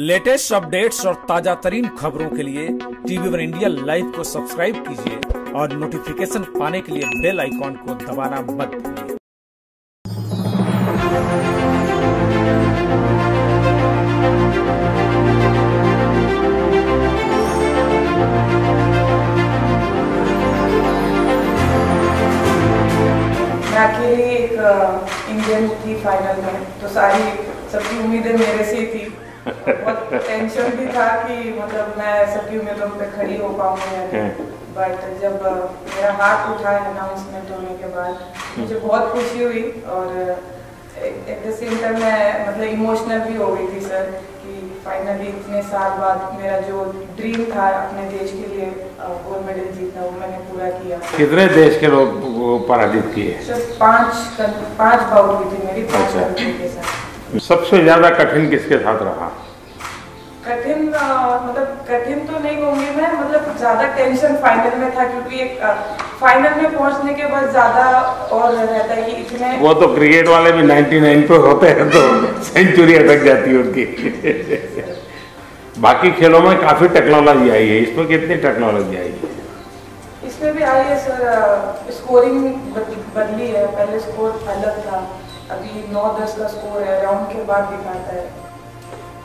Latest updates और ताज़ा तरीन खबरों के लिए टीवी वन इंडिया लाइव को सब्सक्राइब कीजिए और नोटिफिकेशन पाने के लिए बेल आइकॉन को दबाना मत भूलिए। मैं एक इंडियन थी फाइनल में तो सारी, सबकी उम्मीदें मेरे से ही थी। टेंशन भी था कि मतलब मैं सबकी उम्मीदों पे खड़ी हो पाऊँगी या नहीं। बट जब मेरा हाथ उठा अनाउंसमेंट होने के बाद मुझे बहुत खुशी हुई और एट द सेम टाइम मैं मतलब इमोशनल भी हो गई थी सर कि फाइनली इतने साल बाद मेरा जो ड्रीम था अपने देश के लिए गोल्ड मेडल जीतना वो मैंने पूरा किया। कितने देश के लोग पराजित किए? पाँच पाँच बाउट हुई थी मेरी पाँच अच्छा। के साथ। सबसे ज़्यादा कठिन किसके साथ रहा? कठिन मतलब कठिन तो नहीं कहूँगी मैं मतलब ज़्यादा टेंशन फाइनल में था क्योंकि एक फाइनल में पहुँचने के बाद ज़्यादा और रहता है कि इतने वो तो क्रिकेट वाले भी 99 पे होते हैं तो सेंचुरी अटक जाती है उनकी। बाकी खेलों में काफ़ी टेक्नोलॉजी आई है। इसमें कितनी टेक्नोलॉजी आई है? इसमें भी आई है सर स्कोरिंग बदली है। पहले स्कोर अलग था। अभी नौ दस का स्कोर है राउंड के बाद दिखाता है।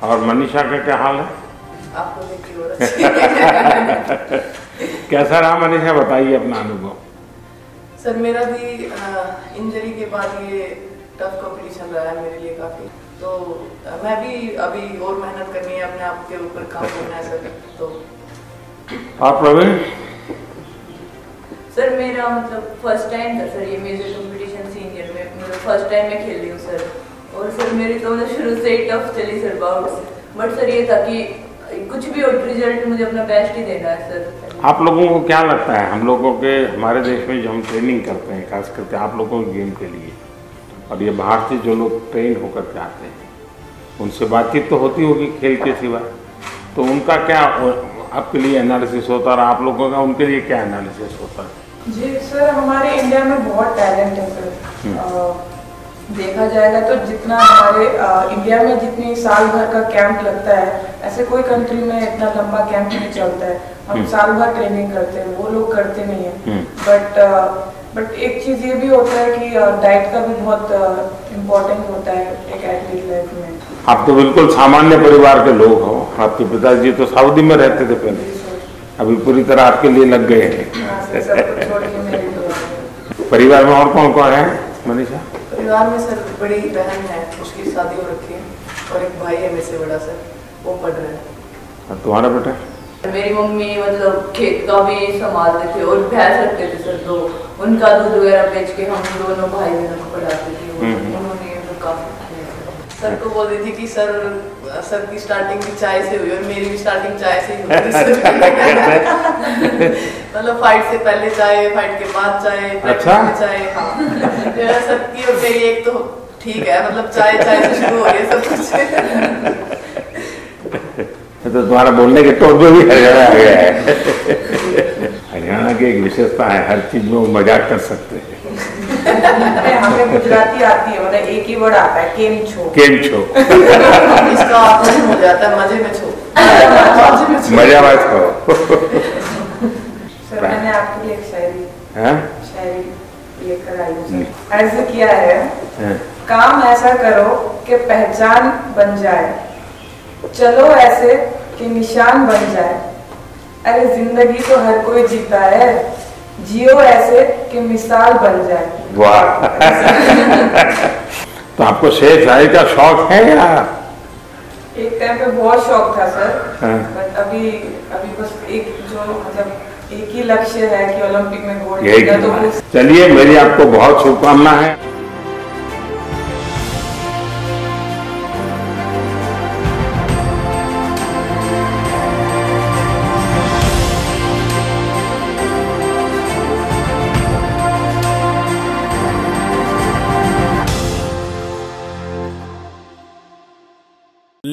और मनीषा का क्या हाल है? आपको अच्छी कैसा रहा मनीषा बताइए अपना अनुभव। सर मेरा भी इंजरी के बाद ये टफ कंपटीशन रहा है मेरे लिए काफ़ी। तो मैं भी अभी और मेहनत करनी है अपने आप के ऊपर काम करना है सर तो। और प्रवीण? सर मेरा मतलब फ़र्स्ट टाइम था सर ये मेजर सीनियर में मतलब फ़र्स्ट टाइम मैं खेल रही हूँ सर और सर मेरी तो मतलब शुरू से ही टफ चली सर बाउट्स बट सर ये था कि कुछ भी रिज़ल्ट मुझे अपना बेस्ट ही देना है सर आप लोगों को क्या लगता है? हम लोगों के, हमारे देश में जो हम ट्रेनिंग करते हैं खास करके आप लोगों के गेम के लिए, और ये बाहर से जो लोग ट्रेन होकर के आते हैं, उनसे बातचीत तो होती होगी खेल के सिवा। तो उनका क्या, आपके लिए एनालिसिस होता है और आप लोगों का उनके लिए क्या एनालिसिस होता? है जी सर हमारे इंडिया में बहुत टैलेंट है सर। देखा जाएगा तो जितना हमारे इंडिया में जितनी साल भर का कैंप लगता है ऐसे कोई कंट्री में इतना लंबा कैंप नहीं चलता है। हम साल भर ट्रेनिंग करते हैं वो लोग करते नहीं है। बट बट एक चीज़ ये भी होता है कि डाइट का भी बहुत इम्पोर्टेंट होता है एक एथलीट लाइफ में। आप तो बिल्कुल सामान्य परिवार के लोग हो। आपके पिताजी तो सऊदी में रहते थे पहले। अभी पूरी तरह आपके लिए लग गए हैं। परिवार में और कौन कौन है मनीषा? परिवार में सर बड़ी बहन है उसकी शादी हो रखी है और एक भाई है मेरे से बड़ा सर वो पढ़ रहा है। तुम्हारा बेटा? मेरी मम्मी मतलब खेत का भी संभालते थे और भैंस रखते थे सर तो उनका दूध वगैरह बेच के हम दोनों भाई बहनों को पढ़ाते थे और हम्म। उन्होंने मतलब काफ़ी किया सर। को बोल रही थी कि सर सर की स्टार्टिंग भी चाय से हुई और मेरी भी स्टार्टिंग चाय से ही हुई। मतलब फाइट से पहले चाय फाइट के बाद चाय अच्छा? चाय हाँ। सर की और मेरी एक तो ठीक है मतलब चाय चाय से शुरू हो रही है सब कुछ. तो तुम्हारा बोलने के टोन पे भी हरियाणा आ गया है। हरियाणा की एक विशेषता है हर चीज़ में वो मज़ाक कर सकते हैं। हमें गुजराती आती है मतलब एक ही वर्ड आता है केम छो केम छो इसका ऑप्शन हो जाता है मज़े में छो मज़े में छो मज़ा मत करो सर मैंने आपके लिए एक शायरी हैं? शायरी लेकर आई हूँ अर्ज़ किया है। काम ऐसा करो कि पहचान बन जाए। चलो ऐसे कि निशान बन जाए। अरे ज़िंदगी तो हर कोई जीता है। जियो ऐसे कि मिसाल बन जाए। वाह। तो आपको शेर शायरी का शौक है या? एक टाइम पे बहुत शौक था सर। हाँ। बट अभी अभी बस एक जो मतलब एक ही लक्ष्य है कि ओलंपिक में गोल्ड तो है। उस चलिए मेरी आपको बहुत शुभकामना है